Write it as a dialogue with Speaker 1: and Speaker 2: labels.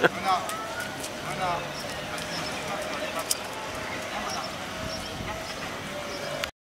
Speaker 1: Mana, mana.